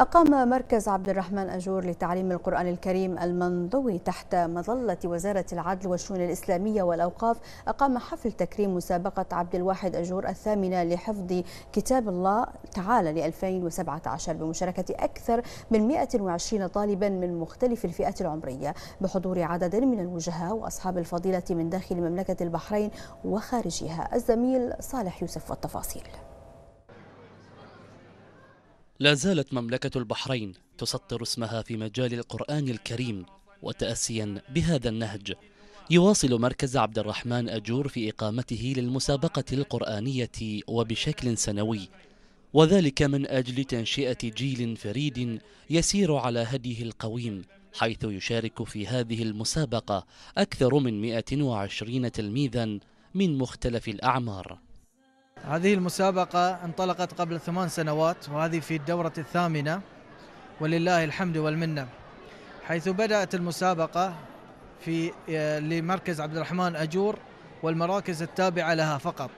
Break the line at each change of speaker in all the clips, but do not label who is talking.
أقام مركز عبد الرحمن أجور لتعليم القرآن الكريم المنضوي تحت مظلة وزارة العدل والشؤون الإسلامية والأوقاف أقام حفل تكريم مسابقة عبد الواحد أجور الثامنة لحفظ كتاب الله تعالى ل 2017 بمشاركة أكثر من 120 طالبا من مختلف الفئات العمرية بحضور عدد من الوجهاء وأصحاب الفضيلة من داخل مملكة البحرين وخارجها. الزميل صالح يوسف والتفاصيل.
لا زالت مملكة البحرين تسطر اسمها في مجال القرآن الكريم وتأسيا بهذا النهج. يواصل مركز عبد الرحمن أجور في إقامته للمسابقة القرآنية وبشكل سنوي. وذلك من أجل تنشئة جيل فريد يسير على هديه القويم حيث يشارك في هذه المسابقة أكثر من 120 تلميذا من مختلف الأعمار.
هذه المسابقة انطلقت قبل ثمان سنوات وهذه في الدورة الثامنة ولله الحمد والمنة. حيث بدأت المسابقة في لمركز عبد الرحمن أجور والمراكز التابعة لها فقط.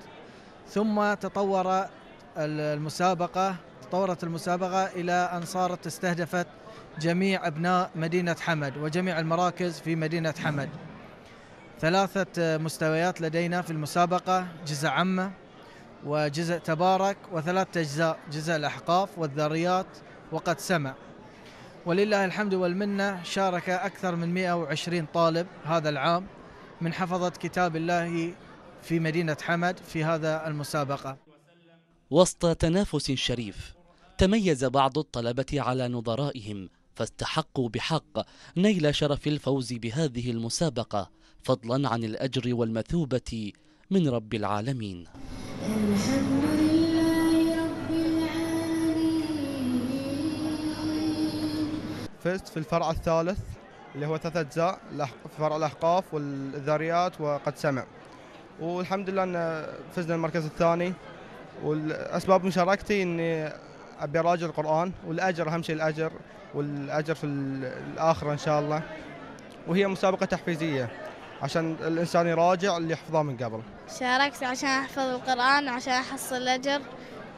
ثم تطور المسابقة تطورت المسابقة إلى أن صارت استهدفت جميع أبناء مدينة حمد وجميع المراكز في مدينة حمد. ثلاثة مستويات لدينا في المسابقة جزء عامة وجزء تبارك وثلاثة أجزاء جزء الأحقاف والذريات وقد سمع. ولله الحمد والمنة شارك أكثر من 120 طالب هذا العام من حفظة كتاب الله في مدينة حمد في هذا المسابقة.
وسط تنافس شريف تميز بعض الطلبة على نظرائهم فاستحقوا بحق نيل شرف الفوز بهذه المسابقة فضلا عن الأجر والمثوبة من رب العالمين. لله رب
العالمين. فزت في الفرع الثالث اللي هو ثلاث أجزاء في فرع الأحقاف والذريات وقد سمع. والحمد لله أن فزنا المركز الثاني. والأسباب مشاركتي أني أبي أراجع القرآن والأجر أهم شيء الأجر والأجر في الآخرة إن شاء الله. وهي مسابقة تحفيزية. عشان الإنسان يراجع اللي حفظه من قبل.
شاركت عشان أحفظ القرآن وعشان أحصل الأجر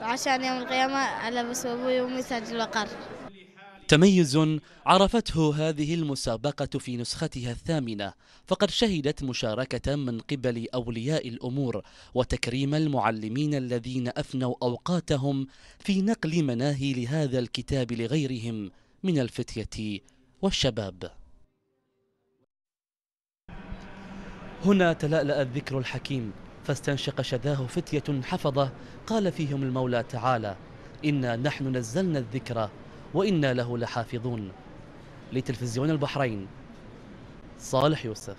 وعشان يوم القيامة ألبس أبوي وأمي تاج الوقر
تميز عرفته هذه المسابقة في نسختها الثامنة فقد شهدت مشاركة من قبل أولياء الأمور وتكريم المعلمين الذين أفنوا أوقاتهم في نقل مناهي لهذا الكتاب لغيرهم من الفتية والشباب. هنا تلألأ الذكر الحكيم فاستنشق شذاه فتية حفظه قال فيهم المولى تعالى إنا نحن نزلنا الذكر وإنا له لحافظون. لتلفزيون البحرين صالح يوسف.